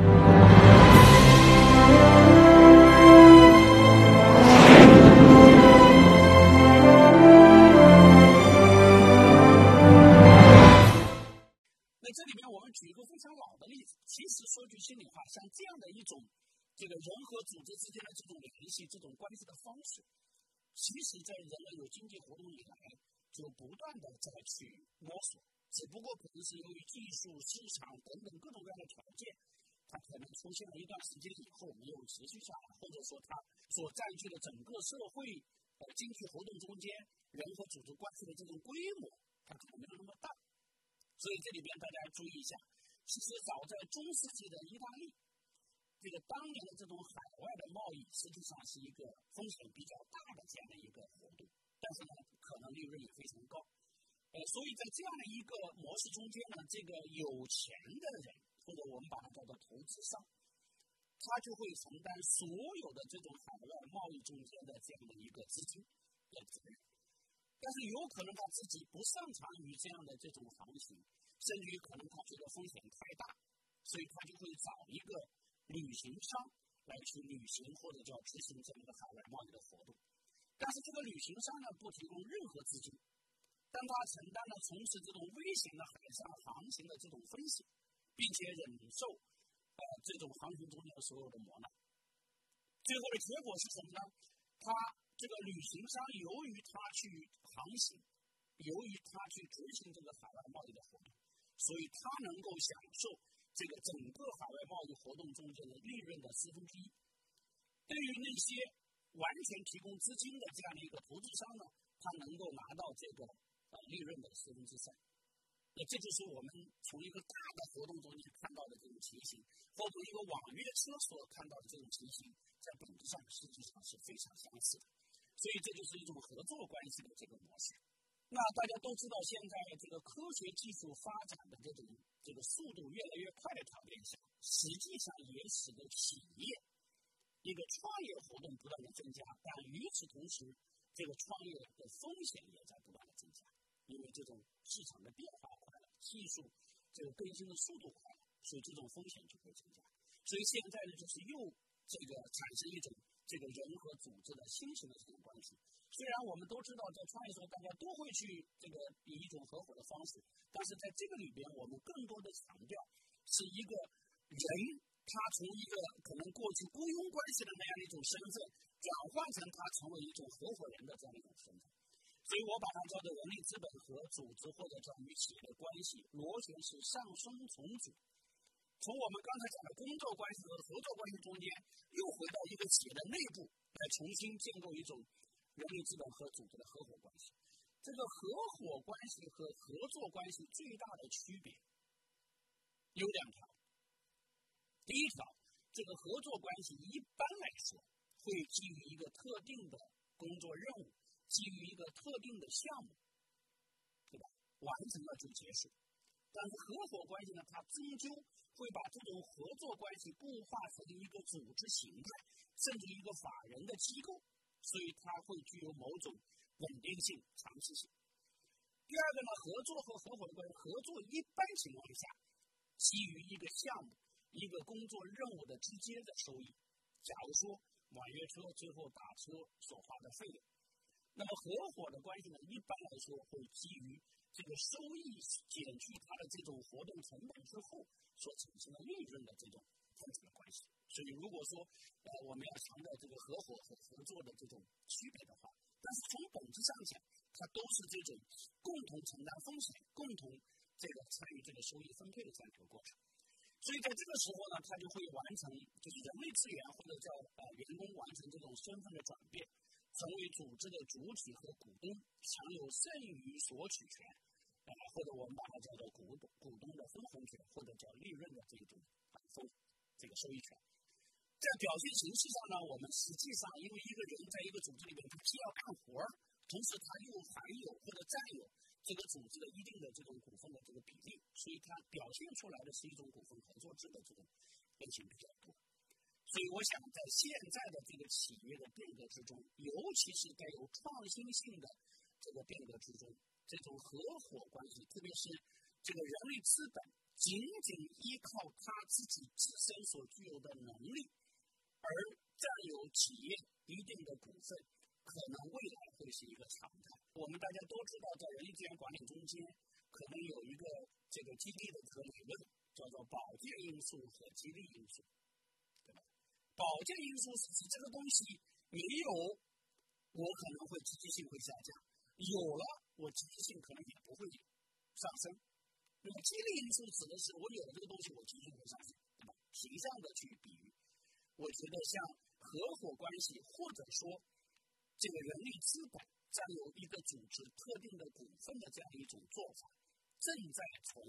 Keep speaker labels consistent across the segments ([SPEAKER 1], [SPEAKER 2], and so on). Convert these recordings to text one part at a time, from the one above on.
[SPEAKER 1] 那这里面，我们举一个非常老的例子。其实说句心里话像这样的一种这个人和组织之间的这种联系、这种关系的方式，其实在人类有经济活动以来，就不断的在去摸索。只不过可能是由于技术、市场等等各种各样的条件，它可能出现了一段时间以后没有持续下来，或者说它所占据的整个社会呃经济活动中间人和组织关系的这种规模，它可能没有那么大。所以这里边大家注意一下。其实早在中世纪的意大利，这个当年的这种海外的贸易，实际上是一个风险比较大的这样的一个活动，但是呢，可能利润也非常高。呃，所以在这样的一个模式中间呢，这个有钱的人，或者我们把它叫做投资商，他就会承担所有的这种海外贸易中间的这样的一个资金的责任。但是有可能他自己不擅长于这样的这种航行。甚至于可能他觉得风险太大，所以他就会找一个旅行商来去旅行或者叫执行这样的海外贸易的活动。但是这个旅行商呢，不提供任何资金，但他承担了从事这种危险的海上航行的这种风险，并且忍受呃这种航行中间的所有的磨难。最后的结果是什么呢？他这个旅行商由于他去航行，由于他去执行这个海外贸易的活动。所以，他能够享受这个整个海外贸易活动中间的利润的四分之一。对于那些完全提供资金的这样的一个投资商呢，他能够拿到这个呃利润的四分之三。那这就是我们从一个大的活动中间看到的这种情形，或者一个网约车所看到的这种情形，在本质上实际上是非常相似的。所以，这就是一种合作关系的这个模式。那大家都知道，现在这个科学技术发展的这种这个速度越来越快的条件下，实际上也使得企业一个创业活动不断的增加。但与此同时，这个创业的风险也在不断的增加，因为这种市场的变化，技术这个更新的速度快，所以这种风险就会增加。所以现在呢，就是又这个产生一种这个人和组织的新型的这种关系。虽然我们都知道，在创业时候大家都会去这个以一种合伙的方式，但是在这个里边，我们更多的强调是一个人他从一个可能过去雇佣关系的那样一种身份，转换成他成为一种合伙人的这样一种身份。所以我把它叫做人力资本和组织或者叫与企业的关系螺旋式上升重组。从我们刚才讲的工作关系和合作关系中间，又回到一个企业的内部，来重新建构一种。人力资本和组织的合伙关系，这个合伙关系和合作关系最大的区别有两条。第一条，这个合作关系一般来说会基于一个特定的工作任务，基于一个特定的项目，对吧？完成了就结束。但是合伙关系呢，它终究会把这种合作关系固化成一个组织形态，甚至一个法人的机构。所以它会具有某种稳定性、长期性。第二个呢，合作和合伙的关系，合作一般情况下基于一个项目、一个工作任务的直接的收益。假如说网约车最后打车所花的费用，那么合伙的关系呢，一般来说会基于这个收益减去它的这种活动成本之后所产生的利润的这种分成的关系。所以，如果说呃我们要强调这个合伙和合作的这种区别的话，但是从本质上讲，它都是这种共同承担风险、共同这个参与这个收益分配的这样一个过程。所以在这个时候呢，它就会完成就是人力资源或者叫呃员工完成这种身份的转变，成为组织的主体和股东，享有剩余索取权，呃或者我们把它叫做股东股东的分红权，或者叫利润的这种分这个收益权。在表现形式上呢，我们实际上因为一个人在一个组织里面，他既要干活儿，同时他又含有或者占有这个组织的一定的这种股份的这个比例，所以它表现出来的是一种股份合作制的这种类型比较多。所以我想，在现在的这个企业的变革之中，尤其是带有创新性的这个变革之中，这种合伙关系，特别是这个人力资本仅仅依靠他自己自身所具有的能力，而占有企业一定的股份，可能未来会是一个常态。我们大家都知道，在人力资源管理中间，可能有一个这个激励的这个理论，叫做保健因素和激励因素，保健因素是指这个东西没有，我可能会积极性会下降；有了，我积极性可能也不会上升。那么激励因素指的是我有了这个东西，我积极性会上升，对吧？形象的去比喻，我觉得像合伙关系或者说这个人力资本占有一个组织特定的股份的这样一种做法，正在从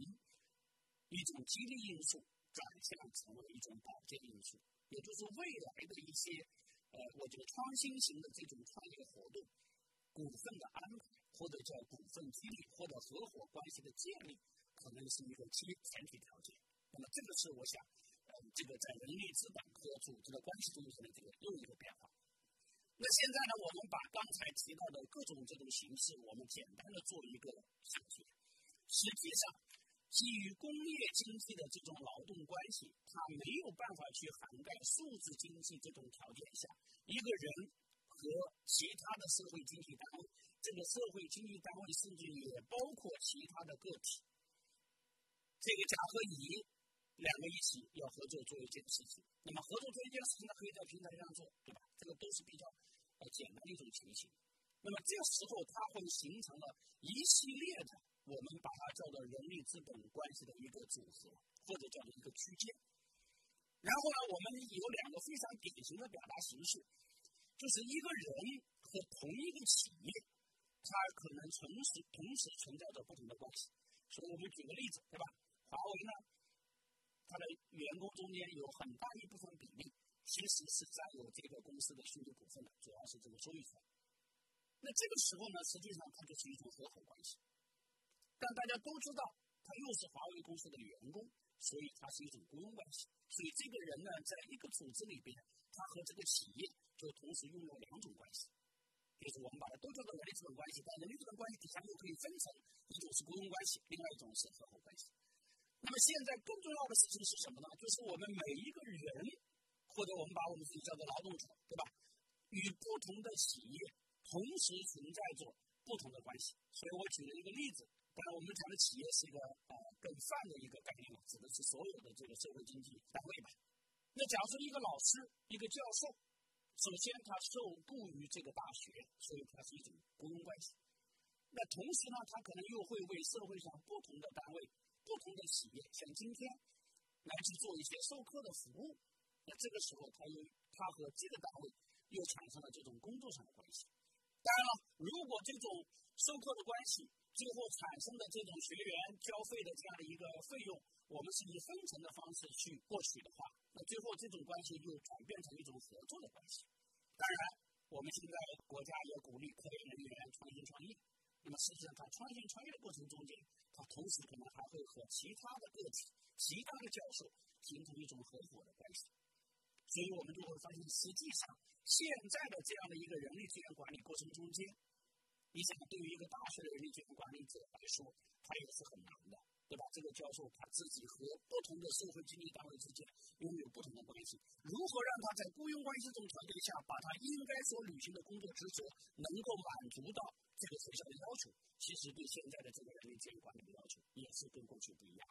[SPEAKER 1] 一种激励因素转向成为一种保健因素，也就是未来的一些呃，我觉得创新型的这种创业活动，股份的安排或者叫股份激励或者合伙关系的建立。可能是一个基前提条件。那么，这个是我想，呃，这个在人力资本和组织的关系中间的这个又一个变化。那现在呢，我们把刚才提到的各种这种形式，我们简单的做一个总结。实际上，基于工业经济的这种劳动关系，它没有办法去涵盖数字经济这种条件下一个人和其他的社会经济单位，这个社会经济单位甚至也包括其他的个体。这个甲和乙两个一起要合作做一件事情，那么合作做一件事情呢，可以在平台上做，对吧？这个都是比较呃简单的一种情形。那么这时候，它会形成了一系列的我们把它叫做人力资本关系的一个组合，或者叫做一个区间。然后呢，我们有两个非常典型的表达形式，就是一个人和同一个企业，它可能同时同时存在着不同的关系。所以我们举个例子，对吧？华为呢，它的员工中间有很大一部分比例，其实是占有这个公司的虚拟股份的，主要是这个收益权。那这个时候呢，实际上它就是一种合伙关系。但大家都知道，他又是华为公司的员工，所以他是一种雇佣关系。所以这个人呢，在一个组织里边，他和这个企业就同时拥有两种关系。就是我们把它都叫做人力资本关系，但人力资本关系底下又可以分成一种是雇佣关系，另外一种是合伙关系。那么现在更重要的事情是什么呢？就是我们每一个人，或者我们把我们自己叫做劳动者，对吧？与不同的企业同时存在着不同的关系。所以我举了一个例子，当然我们讲的企业是一个呃更泛的一个概念了，指的是所有的这个社会经济单位吧。那假如说一个老师，一个教授，首先他受雇于这个大学，所以它是一种雇佣关系。那同时呢，他可能又会为社会上不同的单位。不同的企业，像今天来去做一些授课的服务，那这个时候，他又他和这个单位又产生了这种工作上的关系。当然了，如果这种授课的关系最后产生的这种学员交费的这样的一个费用，我们是以分成的方式去获取的话，那最后这种关系又转变成一种合作的关系。当然，我们现在国家也鼓励科研人员创新创业。那么实际上，他创新创业的过程中间，他同时可能还会和其他的个体、其他的教授形成一种合伙的关系。所以我们就会发现，实际上现在的这样的一个人力资源管理过程中间，你想对于一个大学的人力资源管理者来说，他也是很难的。对吧？这个教授他自己和不同的社会经济单位之间拥有不同的关系，如何让他在雇佣关系这种条件下，把他应该所履行的工作职责能够满足到这个学校的要求？其实对现在的这个人力资源管理的要求也是跟过去不一样。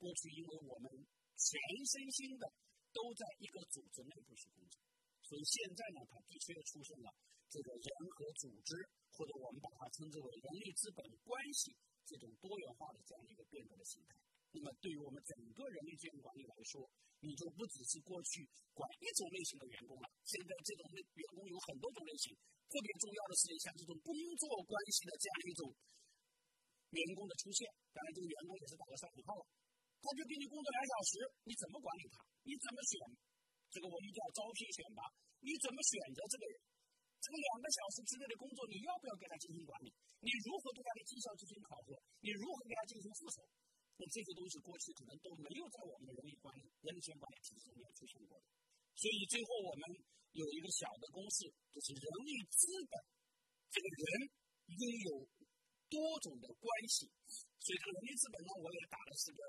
[SPEAKER 1] 过去因为我们全身心的都在一个组织内部去工作，所以现在呢，它的确出现了这个人和组织，或者我们把它称之为人力资本关系。这种多元化的这样一个变革的形态，那么对于我们整个人力资源管理来说，你就不只是过去管一种类型的员工了。现在这种类员工有很多种类型，特别重要的是像这种工作关系的这样一种员工的出现。当然，这个员工也是打个上引号了，他就给你工作两小时，你怎么管理他？你怎么选？这个我们叫招聘选拔，你怎么选择这个人？这个两个小时之内的工作，你要不要给他进行管理？你如何对他的绩效进行考核？你如何给他进行复审？那这些东西过去可能都没有在我们的人力管理、人力资源管理体系里面出现过的。所以最后我们有一个小的公式，就是人力资本这个人拥有多种的关系。所以这个人力资本呢，我也打的是个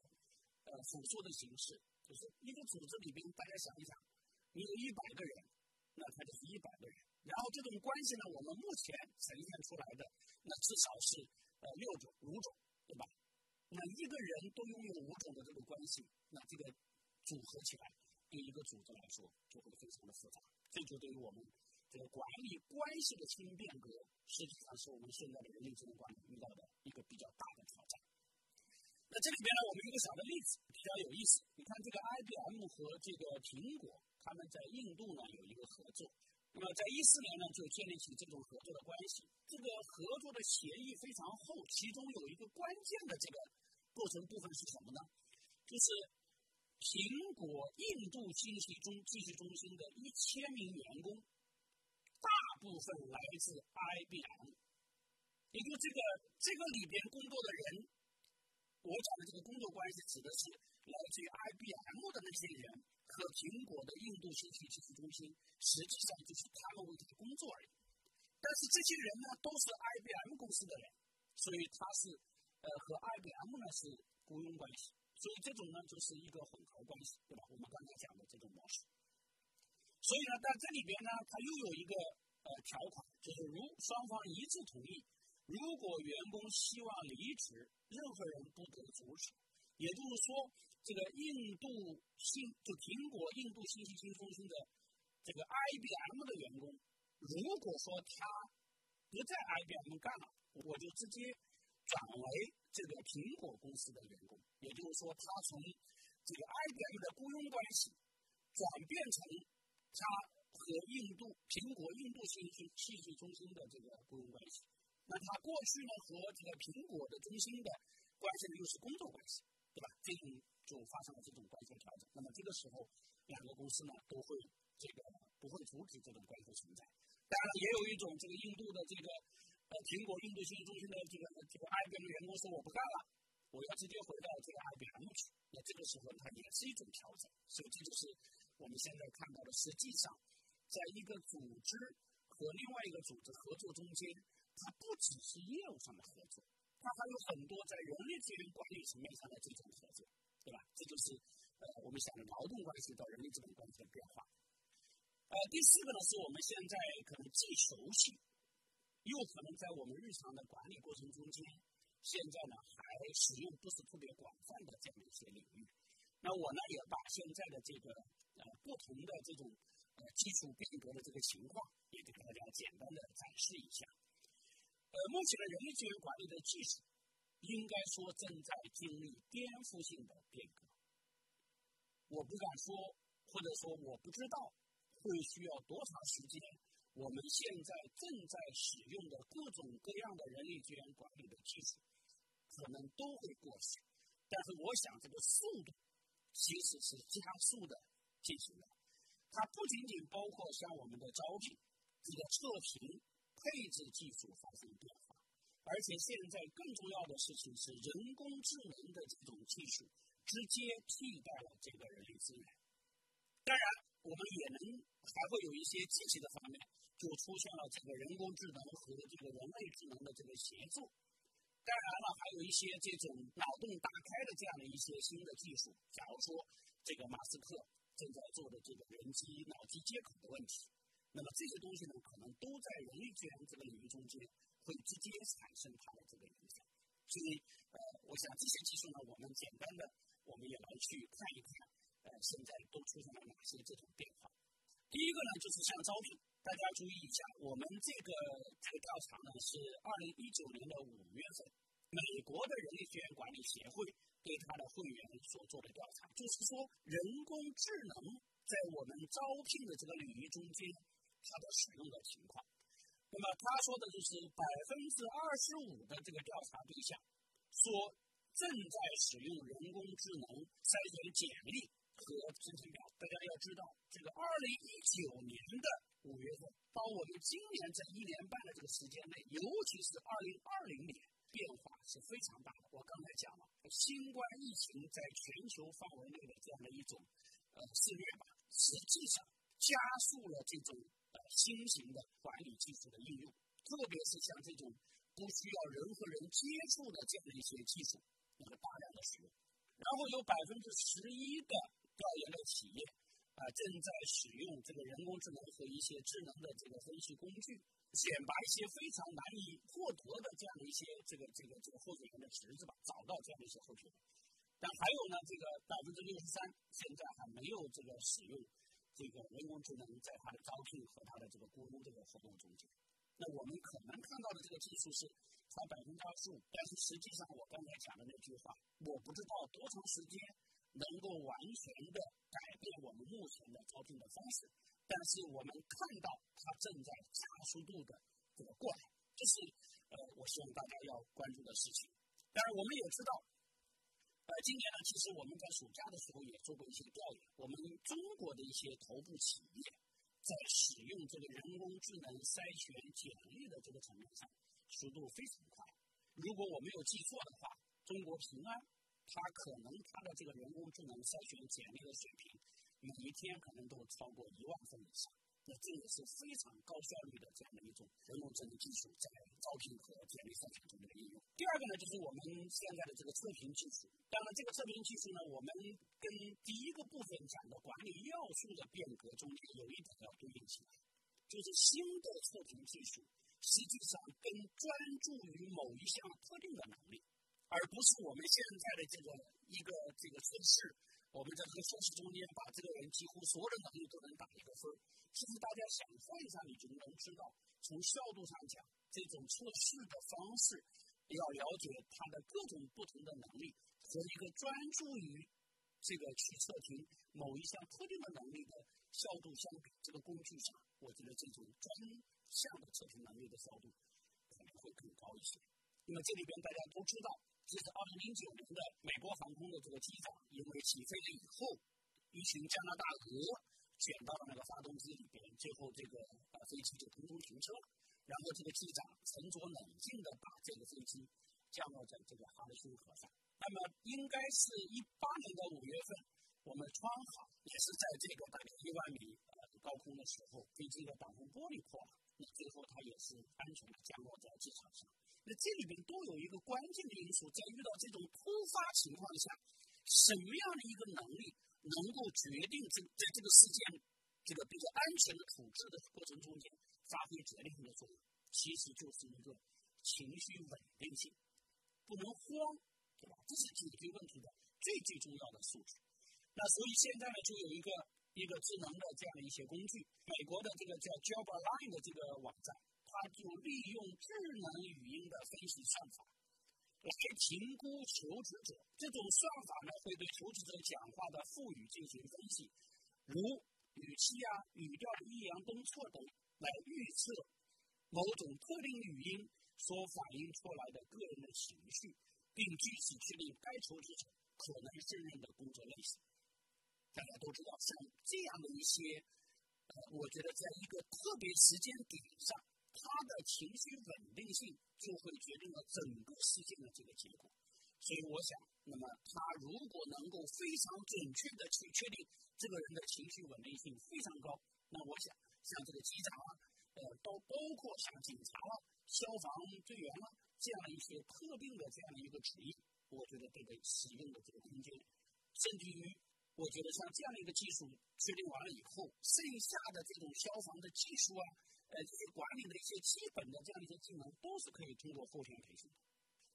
[SPEAKER 1] 呃呃复数的形式，就是一个组织里边，大家想一想，你有一百个人，那他就是一百个人。然后这种关系呢，我们目前呈现出来的，那至少是呃六种、五种，对吧？那一个人都拥有五种的这个关系，那这个组合起来，对一个组织来说就会非常的复杂。这就对于我们这个管理关系的新变革，实际上是我们现在的人力资源管理遇到的一个比较大的挑战。那这里边呢，我们一个小的例子比较有意思。你看，这个 IBM 和这个苹果，他们在印度呢有一个合作。那么在一四年呢，就建立起这种合作的关系。这个合作的协议非常厚，其中有一个关键的这个构成部分是什么呢？就是苹果印度信息中信息中心的一千名员工，大部分来自 IBM。也就这个这个里边工作的人。我讲的这个工作关系，指的是来自于 IBM 的那些人和苹果的印度信息技术中心，实际上就是他们为他工作而已。但是这些人呢，都是 IBM 公司的人，所以他是呃和 IBM 呢是雇佣关系，所以这种呢就是一个混合关系，对吧？我们刚才讲的这种模式。所以呢，在这里边呢，它又有一个呃条款，就是如双方一致同意。如果员工希望离职，任何人不得阻止。也就是说，这个印度信就苹果印度信息中心的这个 IBM 的员工，如果说他不在 IBM 干了，我就直接转为这个苹果公司的员工。也就是说，他从这个 IBM 的雇佣关系转变成他和印度苹果印度信息信息中心的这个雇佣关系。那他过去呢和这个苹果的中心的关系呢又是工作关系，对吧？这种就发生了这种关系的调整。那么这个时候，两个公司呢都会这个不会阻止这种关系存在。当然，也有一种这个印度的这个呃苹果印度信息中心的这个这个 IBM 的员工说我不干了，我要直接回到这个 IBM 去。那这个时候它也是一种调整。所以这就是我们现在看到的，实际上在一个组织和另外一个组织合作中间。它不只是业务上的合作，它还有很多在人力资源管理层面上的这种合作，对吧？这就是呃我们讲的劳动关系到人力资源关系的变化。呃，第四个呢，是我们现在可能既熟悉，又可能在我们日常的管理过程中间，现在呢还使用不是特别广泛的这样一些领域。那我呢也把现在的这个呃不同的这种呃基础变革的这个情况，也给大家简单的展示一下。呃，目前的人力资源管理的技术，应该说正在经历颠覆性的变革。我不敢说，或者说我不知道会需要多长时间。我们现在正在使用的各种各样的人力资源管理的技术，可能都会过时。但是，我想这个速度其实是加速的进行的。它不仅仅包括像我们的招聘、这个测评。配置技术发生变化，而且现在更重要的事情是人工智能的这种技术直接替代了这个人力资源。当然，我们也能还会有一些积极的方面，就出现了这个人工智能和这个人类智能的这个协作。当然了，还有一些这种脑洞大开的这样的一些新的技术，假如说这个马斯克正在做的这个人机脑机接口的问题。那么这些东西呢，可能都在人力资源这个领域中间会直接产生它的这个影响。所以，呃，我想这些技术呢，我们简单的我们也来去看一看，呃，现在都出现了哪些这种变化。第一个呢，就是像招聘，大家注意一下，我们这个这个调查呢是二零一九年的五月份，美国的人力资源管理协会对他的会员所做的调查，就是说人工智能在我们招聘的这个领域中间。它的使用的情况，那么他说的就是百分之二十五的这个调查对象说正在使用人工智能筛选简历和申请表。大家要知道，这个二零一九年的五月份到我们今年这一年半的这个时间内，尤其是二零二零年，变化是非常大的。我刚才讲了，新冠疫情在全球范围内的这样的一种呃肆虐吧，实际上加速了这种。新型的管理技术的应用，特别是像这种不需要人和人接触的这样的一些技术，那么大量的使用。然后有百分之十一的调研的企业啊正在使用这个人工智能和一些智能的这个分析工具，选拔一些非常难以获得的这样的一些这个这个这个候选人的侄子吧，找到这样的一些候选人。但还有呢，这个百分之六十三现在还没有这个使用这个人工智能在它的招聘和它的这个雇佣这个活动中间。那我们可能看到的这个技术是超百分之二十五，但是实际上我刚才讲的那句话，我不知道多长时间能够完全的改变我们目前的招聘的方式，但是我们看到它正在加速度的这个过来，这是呃我希望大家要关注的事情。当然，我们也知道。今年呢，其实我们在暑假的时候也做过一些调研。我们中国的一些头部企业在使用这个人工智能筛选简历的这个层面上，速度非常快。如果我没有记错的话，中国平安，它可能它的这个人工智能筛选简历的水平，每一天可能都超过一万份以上。那这也是非常高效率的这样的一种人工智能技术在招聘和简历筛选中的应用。第二个呢，就是我们现在的这个测评技术。当然，这个测评技术呢，我们跟第一个部分讲的管理要素的变革中间有一点要对应起来，就是新的测评技术实际上更专注于某一项特定的能力，而不是我们现在的这个一个这个测试。我们在这个测试中间，把这个人几乎所有的能力都能打一个分儿。其实大家想象一下，你就能知道，从效度上讲，这种测试的方式要了解它的各种不同的能力，和一个专注于这个去测评某一项特定的能力的效度相比，这个工具上，我觉得这种专项的测评能力的效度可能会更高一些。因为这里边大家都知道。这是二零零九年的美国航空的这个机长，因为起飞了以后，一群加拿大鹅卷到了那个发动机里边，最后这个呃飞机就空中停车了，然后这个机长沉着冷静的把这个飞机降落在这个哈德逊河上。那么应该是一八年的五月份，我们川航也是在这个大概一万米呃高空的时候，飞机的挡风玻璃破了，那最后它也是安全的降落在机场上。那这里边都有一个关键的因素，在遇到这种突发情况下，什么样的一个能力能够决定这在这个事件这个比较安全的处置的过程中间发挥决定性的作用？其实就是一个情绪稳定性，不能慌，对吧？这是解决问题的最最重要的素质。那所以现在呢，就有一个一个智能的这样的一些工具，美国的这个叫 Jobline 的这个网站。它就利用智能语音的分析算法来评估求职者。这种算法呢，会对求职者讲话的腹语进行分析，如语气啊、语调的抑扬顿挫等，来预测某种特定语音所反映出来的个人的情绪，并据此确定该求职者可能胜任的工作类型。大家都知道，像这样的一些，呃，我觉得在一个特别时间点上。他的情绪稳定性就会决定了整个事件的这个结果，所以我想，那么他如果能够非常准确的去确定这个人的情绪稳定性非常高，那我想，像这个机长啊，呃，都包括像警察啊、消防队员啊这样一些特定的这样的一个职业，我觉得都得使用的这个空间，甚至于，我觉得像这样的一个技术确定完了以后，剩下的这种消防的技术啊。呃，这些管理的一些基本的这样一些技能，都是可以通过后天培训的。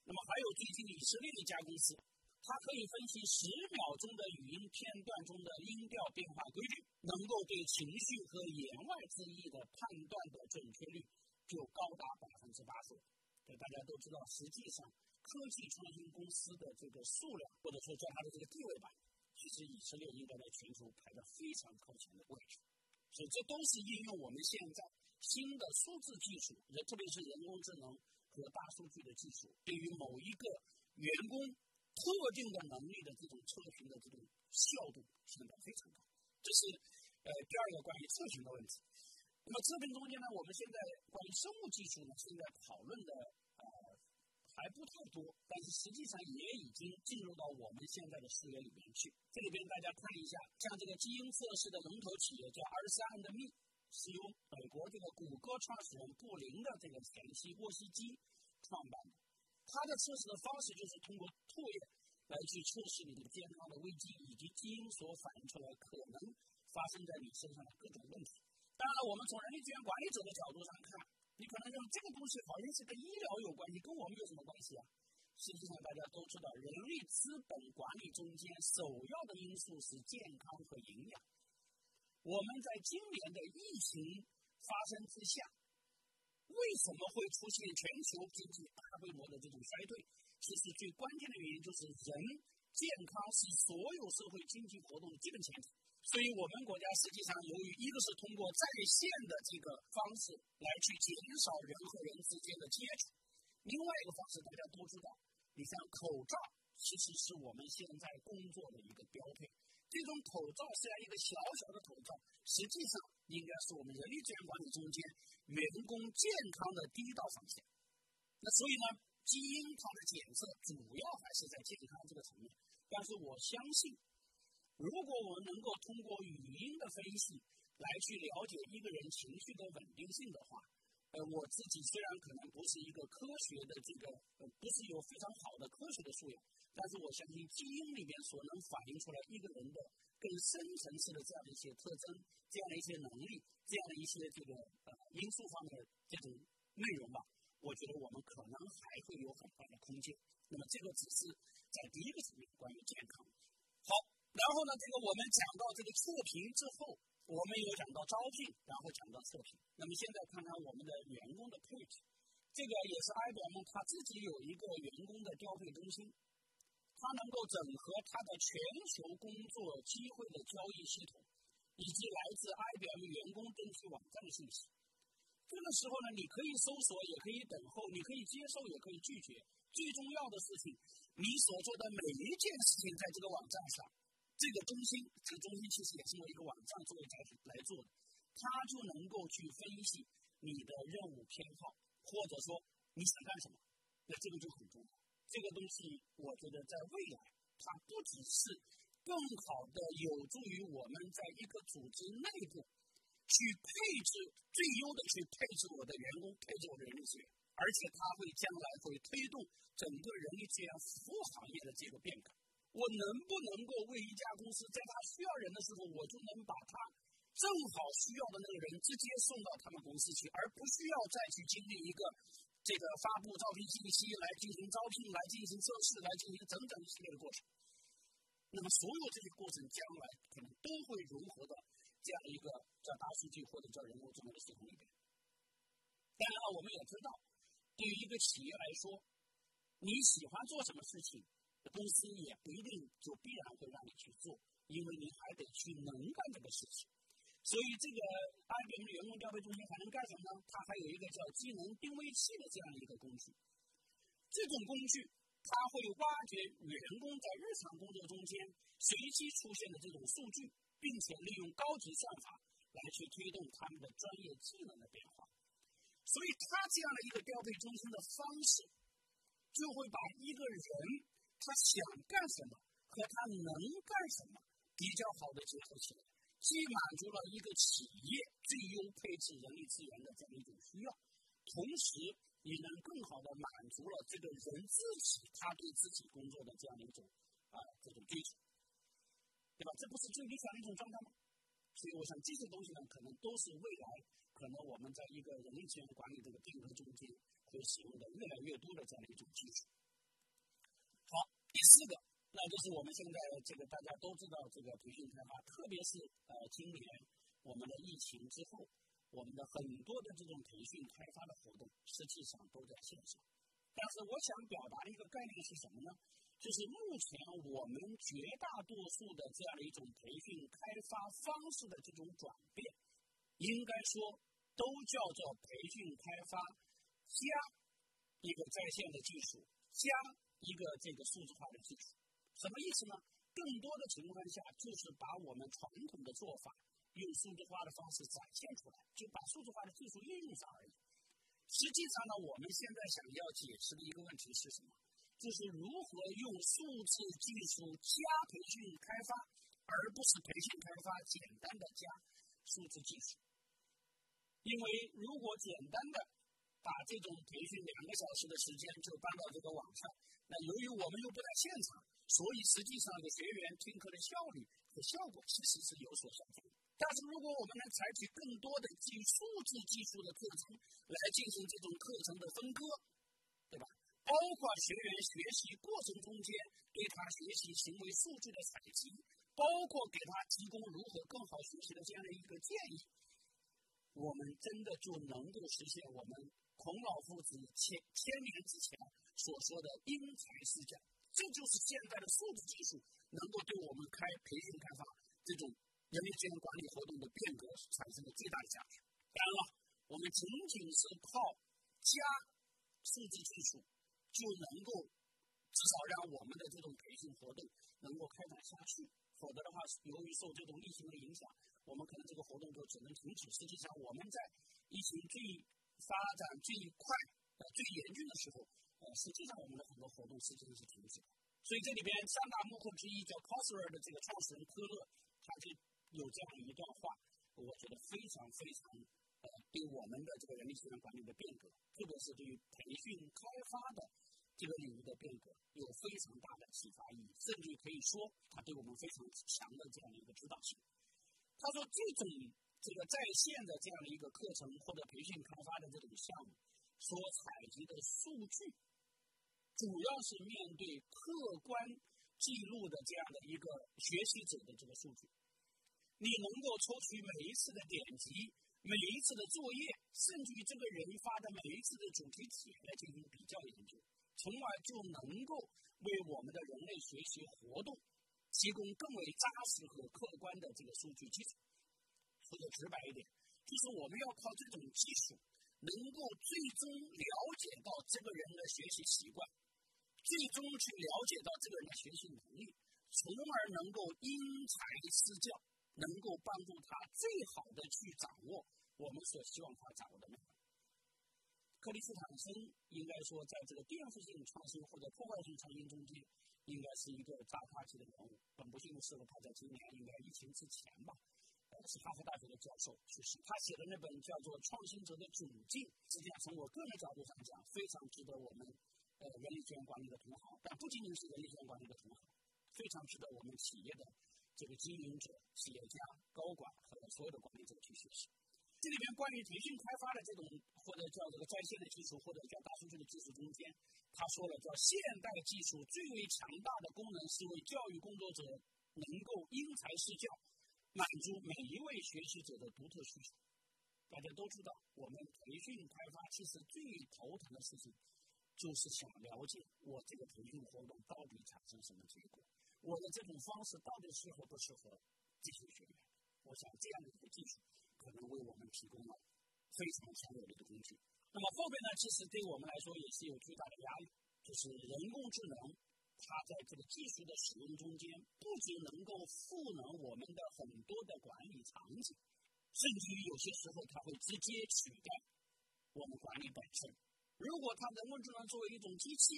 [SPEAKER 1] 那么还有最近以色列的一家公司，它可以分析十秒钟的语音片段中的音调变化规律，能够对情绪和言外之意的判断的准确率就高达百分之八十。对，大家都知道，实际上科技创新公司的这个数量，或者说叫它的这个地位吧，其实以色列应该在全球排在非常靠前的位置。所以这都是应用我们现在。新的数字技术，特别是人工智能和大数据的技术，对于某一个员工特定的能力的这种测评的这种效度，现在非常高。这是呃第二个关于测评的问题。那么测评中间呢，我们现在关于生物技术呢，现在讨论的呃还不太多，但是实际上也已经进入到我们现在的视野里面去。这里边大家看一下，像这个基因测试的龙头企业叫 R 三 and Me。是由美国这个谷歌创始人布林的这个前妻沃西基创办的。他的测试的方式就是通过唾液来去测试你的健康的危机，以及基因所反映出来可能发生在你身上的各种问题。当然，我们从人力资源管理者的角度上看，你可能认为这个东西好像是跟医疗有关系，跟我们有什么关系啊？实际上，大家都知道，人力资本管理中间首要的因素是健康和营养。我们在今年的疫情发生之下，为什么会出现全球经济大规模的这种衰退？其实最关键的原因就是人健康是所有社会经济活动的基本前提。所以我们国家实际上由于一个是通过在线的这个方式来去减少人和人之间的接触，另外一个方式大家都知道，你像口罩其实是我们现在工作的一个标配。这种口罩虽然一个小小的口罩，实际上应该是我们人力资源管理中间员工健康的第一道防线。那所以呢，基因它的检测主要还是在健康这个层面。但是我相信，如果我们能够通过语音的分析来去了解一个人情绪的稳定性的话，呃，我自己虽然可能不是一个科学的这个，呃，不是有非常好的科学的素养。但是我相信基因里面所能反映出来一个人的更深层次的这样的一些特征，这样的一些能力，这样的一些这个呃因素方面的这种内容吧，我觉得我们可能还会有很大的空间。那么这个只是在第一个层面关于健康。好，然后呢，这个我们讲到这个测评之后，我们有讲到招聘，然后讲到测评。那么现在看看我们的员工的配置，这个也是 IBM 他自己有一个员工的调配中心。它能够整合它的全球工作机会的交易系统，以及来自 IBM 员工登记网站的信息。这个时候呢，你可以搜索，也可以等候，你可以接受，也可以拒绝。最重要的事情，你所做的每一件事情，在这个网站上，这个中心，这个中心其实也是用一个网站作为载体来做的，它就能够去分析你的任务偏好，或者说你想干什么，那这个就很重要。这个东西，我觉得在未来，它不只是更好的有助于我们在一个组织内部去配置最优的去配置我的员工，配置我的人力资源，而且它会将来会推动整个人力资源服务行业的这个变革。我能不能够为一家公司在他需要人的时候，我就能把他正好需要的那个人直接送到他们公司去，而不需要再去经历一个。这个发布招聘信息来进行招聘，来进行测试，来进行整整一系列的过程。那么，所有这些过程将来可能都会融合到这样一个叫大数据或者叫人工智能的系统里面。当然了，我们也知道，对于一个企业来说，你喜欢做什么事情，公司也不一定就必然会让你去做，因为你还得去能干这个事情。所以，这个 IBM 员工调配中心还能干什么呢？它还有一个叫技能定位器的这样一个工具。这种工具，它会挖掘员工在日常工作中间随机出现的这种数据，并且利用高级算法来去推动他们的专业技能的变化。所以，它这样的一个调配中心的方式，就会把一个人他想干什么和他能干什么比较好的结合起来。既满足了一个企业最优配置人力资源的这么一种需要，同时也能更好的满足了这个人自己他对自己工作的这样的一种啊这种追求，对吧？这不是最理想的一种状态吗？所以我想这些东西呢，可能都是未来可能我们在一个人力资源管理这个变革中间会使用的越来越多的这样一种技术。第四个。那就是我们现在这个大家都知道，这个培训开发，特别是呃今年我们的疫情之后，我们的很多的这种培训开发的活动，实际上都在线上。但是我想表达的一个概念是什么呢？就是目前我们绝大多数的这样的一种培训开发方式的这种转变，应该说都叫做培训开发加一个在线的技术，加一个这个数字化的技术。什么意思呢？更多的情况下，就是把我们传统的做法用数字化的方式展现出来，就把数字化的技术应用上而已。实际上呢，我们现在想要解释的一个问题是什么？就是如何用数字技术加培训开发，而不是培训开发简单的加数字技术。因为如果简单的把这种培训两个小时的时间就搬到这个网上，那由于我们又不在现场。所以实际上的学员听课的效率和效果其实是有所下降。但是如果我们能采取更多的基于数字技术的课程来进行这种课程的分割，对吧？包括学员学习过程中间对他学习行为数据的采集，包括给他提供如何更好学习的这样的一个建议，我们真的就能够实现我们孔老夫子千千年之前所说的因材施教。这就是现在的数字技术能够对我们开培训开发这种人力资源管理活动的变革产生的最大的价值。当然了，我们仅仅是靠加数字技术。就能够至少让我们的这种培训活动能够开展下去，否则的话，由于受这种疫情的影响，我们可能这个活动就只能停止。实际上，我们在疫情最发展最快、呃最严峻的时候，呃，实际上我们的很多活动实际上是停止的。所以这里边三大幕后之一叫 c o s e r 的这个创始人科勒，他就有这样一段话，我觉得非常非常呃对我们的这个人力资源管理的变革，特别是对于培训开发的。这个领域的变革有非常大的启发意义，甚至可以说，它对我们非常强的这样的一个指导性。他说，这种这个在线的这样的一个课程或者培训开发的这种项目，所采集的数据，主要是面对客观记录的这样的一个学习者的这个数据。你能够抽取每一次的点击、每一次的作业，甚至于这个人发的每一次的主题帖来进行比较研究。从而就能够为我们的人类学习活动提供更为扎实和客观的这个数据基础。说的直白一点，就是我们要靠这种技术，能够最终了解到这个人的学习习惯，最终去了解到这个人的学习能力，从而能够因材施教，能够帮助他最好的去掌握我们所希望他掌握的内容。克里斯坦森应该说，在这个颠覆性创新或者破坏性创新中间，应该是一个炸花级的人物。很不幸的是，他在今年应该疫情之前吧，是哈佛大学的教授去世。他写的那本叫做《创新者的窘境》，实际上从我个人角度上讲，非常值得我们呃人力资源管理的同行，但不仅仅是人力资源管理的同行，非常值得我们企业的这个经营者、企业家、高管和所有的管理者去学习。这里边关于培训开发的这种，或者叫这个在线的技术，或者叫大数据的技术中间，他说了，叫现代技术最为强大的功能是为教育工作者能够因材施教，满足每一位学习者的独特需求。大家都知道，我们培训开发其实最头疼的事情，就是想了解我这个培训活动到底产生什么结果，我的这种方式到底适合不适合这些学员。我想这样的一个技术。可能为我们提供了非常强有力的工具。那么后边呢，其实对我们来说也是有巨大的压力，就是人工智能，它在这个技术的使用中间，不仅能够赋能我们的很多的管理场景，甚至于有些时候它会直接取代我们管理本身。如果它人工智能作为一种机器，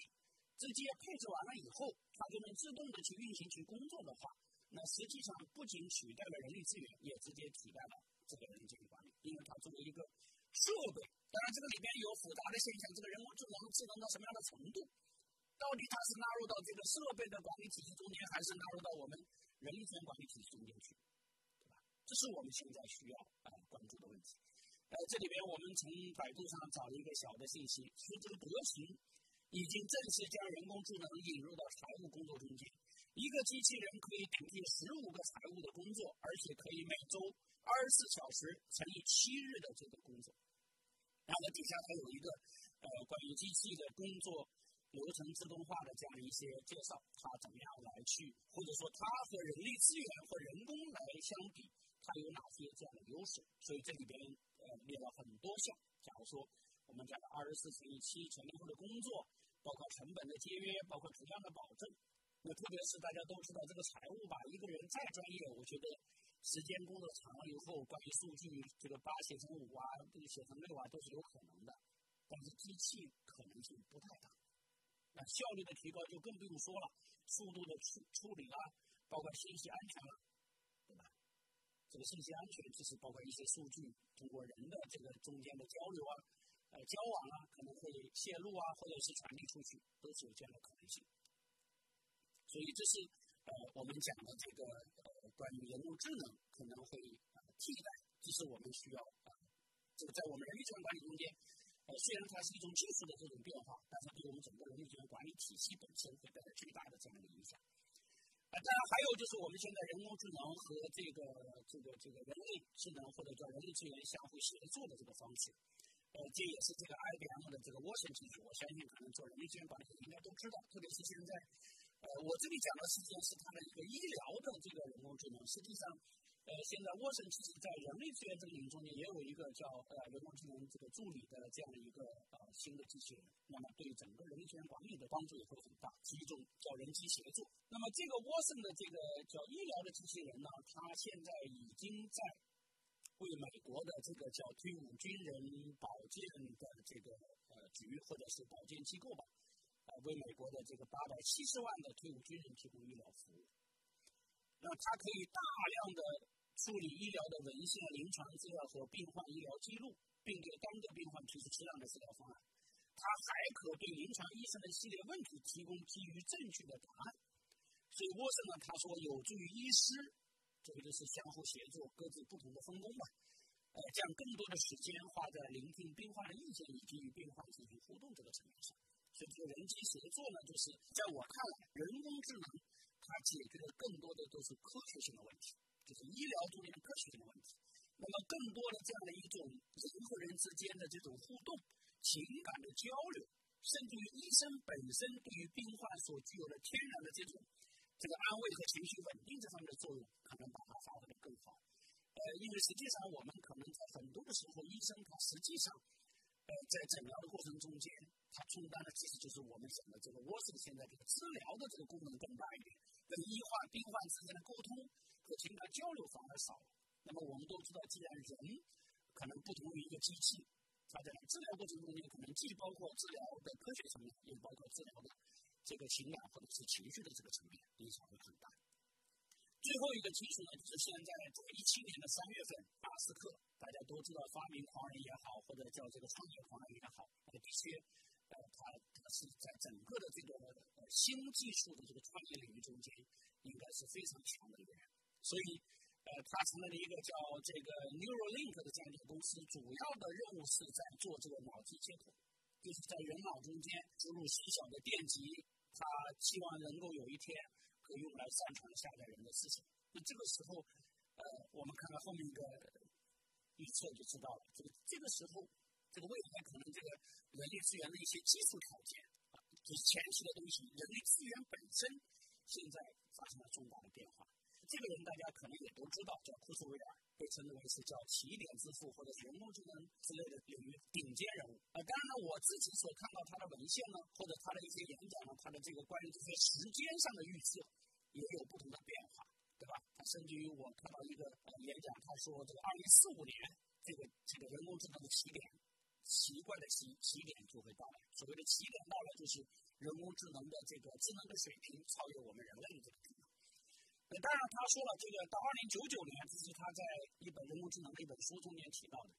[SPEAKER 1] 直接配置完了以后，它就能自动的去运行去工作的话，那实际上不仅取代了人力资源，也直接取代了。这个人力资源管理，因为它作为一个设备，当然这个里边有复杂的现象，这个人工智能智能到什么样的程度？到底它是纳入到这个设备的管理体系中间，还是纳入到我们人力资源管理体系中间去？对吧？这是我们现在需要啊关注的问题。呃，这里边我们从百度上找了一个小的信息，说这个德勤已经正式将人工智能引入到财务工作中间。一个机器人可以顶替十五个财务的工作，而且可以每周二十四小时乘以七日的这个工作。然后底下还有一个呃关于机器的工作流程自动化的这样的一些介绍，它怎么样来去，或者说它和人力资源和人工来相比，它有哪些这样的优势？所以这里边呃列了很多项。假如说我们讲的二十四乘以七全天候的工作，包括成本的节约，包括质量的保证。那特别是大家都知道，这个财务吧，一个人再专业，我觉得时间工作长了以后，关于数据这个八写成五啊，这个写成六啊，都是有可能的。但是机器可能性不太大。那效率的提高就更不用说了，速度的处处理啊，包括信息安全了，对吧？这个信息安全其实包括一些数据通过人的这个中间的交流啊、呃交往啊，可能会泄露啊，或者是传递出去，都是有这样的可能性。所以这是呃我们讲的这个呃关于人工智能可能会替代，这是我们需要啊，这个在我们人力资源管理中间，呃虽然它是一种技术的这种变化，但是对我们整个人力资源管理体系本身会带来巨大的这样的影响。啊，当然还有就是我们现在人工智能和这个这个这个人力智能或者叫人力资源相互协作的这个方式，呃，这也是这个 IBM 的这个 Watson 技术，我相信可能做人力资源管理应该都知道，特别是现在，呃，我这里讲的实际上是它的一个医疗的这个人工智能，实际上。呃，现在沃森其实在人力资源这个领域中间也有一个叫呃人工智能这个助理的这样的一个呃新的机器人，那么对整个人力资源管理的帮助也会很大，是一种叫人机协作。那么这个沃森的这个叫医疗的机器人呢，它现在已经在为美国的这个叫退伍军人保健的这个呃局或者是保健机构吧，呃为美国的这个八百七十万的退伍军人提供医疗服务。那它可以大量的。处理医疗的文献、临床资料和病患医疗记录，并给当个病患提出适当的治疗方案。它还可对临床医生的系列问题提供基于证据的答案。所以沃森呢，他说有助于医师，这个就是相互协作，各自不同的分工吧，呃，将更多的时间花在聆听病患的意见以及与病患进行互动这个层面上。所以这个人机协作呢，就是在我看来，人工智能它解决的更多的都是科学性的问题。医疗中间的科学性的问题，那么更多的这样的一种人和人之间的这种互动、情感的交流，甚至于医生本身对于病患所具有的天然的这种这个安慰和情绪稳定这方面的作用，可能把它发挥的更好。呃，因为实际上我们可能在很多的时候，医生他实际上呃在诊疗的过程中间，他充当的其实就是我们讲的这个，我是现在这个治疗的这个功能更大一点，跟医患、病患之间的沟通。和情感交流反而少了。那么我们都知道，既然人可能不同于一个机器，它在治疗过程中间可能既包括治疗的科学层面，也包括治疗的这个情感或者是情绪的这个层面，影响会很大。最后一个基础呢，就是现在在一七年的三月份，马斯克大家都知道，发明狂人也好，或者叫这个创业狂人也好，呃，这些呃，他是在整个的这个呃新技术的这个创业领域中间，应该是非常强的一个人。所以，呃，他成立了一个叫这个 Neuralink 的这样一个公司，主要的任务是在做这个脑机接口，就是在人脑中间植入细小的电极，他希望能够有一天可以用来上传下载人的思想。那这个时候，呃，我们看看后面一个预测就知道了。这个这个时候，这个未来可能这个人力资源的一些基础条件啊，就是前期的东西，人力资源本身现在发生了重大的变化。这个人大家可能也都知道，叫库斯韦尔，被称之为是叫起点之父或者人工智能之类的领域顶尖人物。呃，当然呢，我自己所看到他的文献呢，或者他的一些演讲呢，他的这个关于这些时间上的预测也有不同的变化，对吧？甚至于我看到一个呃演讲，他说这个二零四五年，这个这个人工智能的起点，奇怪的起起点就会到来。所谓的起点到来，就是人工智能的这个智能的水平超越我们人类的这个地方。当然，他说了，这个到二零九九年，这是他在一本人工智能的一本书中间提到的，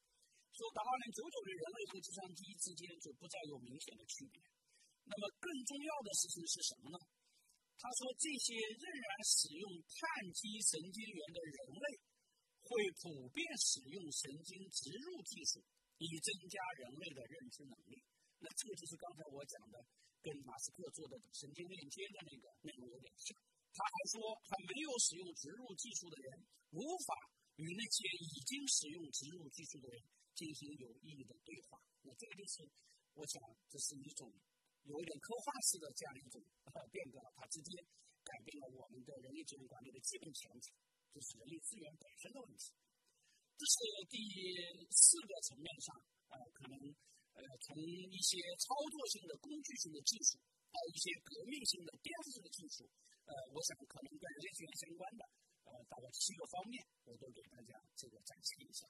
[SPEAKER 1] 说到二零九九年，人类和计算机之间就不再有明显的区别。那么更重要的事情是什么呢？他说，这些仍然使用碳基神经元的人类，会普遍使用神经植入技术，以增加人类的认知能力。那这个就是刚才我讲的，跟马斯克做的神经链接的那个内容有点像。他还说，还没有使用植入技术的人，无法与那些已经使用植入技术的人进行有意义的对话。那这个就是，我想这是一种有一点科幻式的这样一种变革，它直接改变了我们的人力资源管理的基本前提，就是人力资源本身的问题。这是第四个层面上，呃，可能呃，从一些操作性的工具性的技术，到一些革命性的颠覆性的技术。呃，我想可能跟人类学相关的，呃，大概七个方面，我都给大家这个展示一下